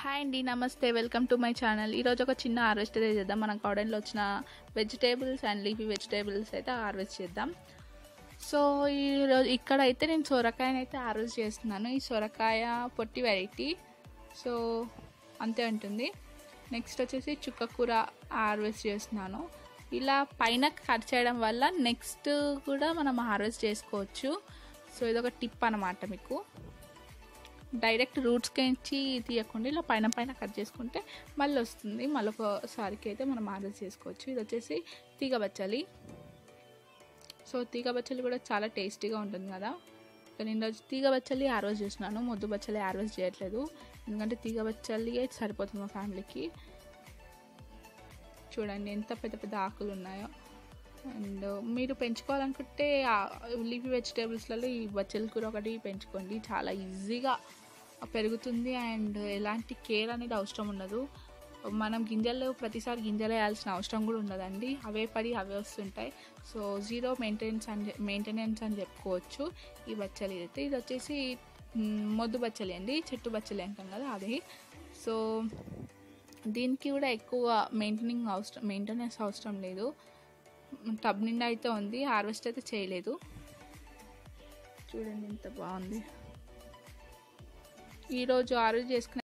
Hi అండి నమస్తే welcome to my channel. ఈరోజు ఒక చిన్న హార్వెస్ట్ అయితే చేద్దాం. మన గార్డెన్లో వచ్చిన వెజిటేబుల్స్ అండ్ లీఫీ వెజిటేబుల్స్ అయితే హార్వెస్ట్ చేద్దాం. సో ఈరోజు ఇక్కడ అయితే నేను సొరకాయని అయితే హార్వెస్ట్ చేస్తున్నాను. ఈ సొరకాయ పొట్టి వెరైటీ. సో అంతే ఉంటుంది. నెక్స్ట్ వచ్చేసి చుక్కకూర హార్వెస్ట్ చేస్తున్నాను. ఇలా పైన కట్ చేయడం వల్ల నెక్స్ట్ కూడా మనం హార్వెస్ట్ చేసుకోవచ్చు. సో ఇదొక టిప్ అనమాట మీకు. డైరెక్ట్ రూట్స్కి నుంచి తీయకుండా ఇలా పైన పైన కట్ చేసుకుంటే మళ్ళీ వస్తుంది. మళ్ళీ ఒకసారికి అయితే మనం ఆర్డర్ చేసుకోవచ్చు. ఇది వచ్చేసి తీగ బచ్చలి సో తీగ బచ్చలి కూడా చాలా టేస్టీగా ఉంటుంది కదా. నేను రోజు తీగ బచ్చలి హార్వెస్ట్ చేస్తున్నాను మొద్దు బచ్చలి హార్వెస్ట్ చేయట్లేదు. ఎందుకంటే తీగ బచ్చలి సరిపోతుంది మా ఫ్యామిలీకి. చూడండి ఎంత పెద్ద పెద్ద ఆకులు ఉన్నాయో. అండ్ మీరు పెంచుకోవాలనుకుంటే లీఫీ వెజిటేబుల్స్లలో ఈ బచ్చల కూర ఒకటి పెంచుకోండి. చాలా ఈజీగా పెరుగుతుంది అండ్ ఎలాంటి కేర్ అనేది అవసరం ఉండదు. మనం గింజలు ప్రతిసారి గింజలు వేయాల్సిన అవసరం కూడా ఉండదండి. అవే పడి అవే వస్తుంటాయి. సో జీరో మెయింటెనెన్స్ అని మెయింటెనెన్స్ అని చెప్పుకోవచ్చు. ఈ బచ్చలి అయితే ఇది వచ్చేసి మొద్దు బచ్చలి అండి. చెట్టు బచ్చలి అంటాం కదా అది. సో దీనికి కూడా ఎక్కువ మెయింటెనింగ్ అవసరం మెయింటెనెన్స్ అవసరం లేదు. టబ్ నిండా అయితే ఉంది. హార్వెస్ట్ అయితే చేయలేదు. చూడండి ఎంత బాగుంది. ఈరోజు ఆరు చేసుకున్న